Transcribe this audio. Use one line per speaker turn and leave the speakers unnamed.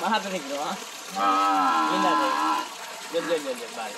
mahal rin no. Yun na rin. Yun, yun, yun, yun, bye.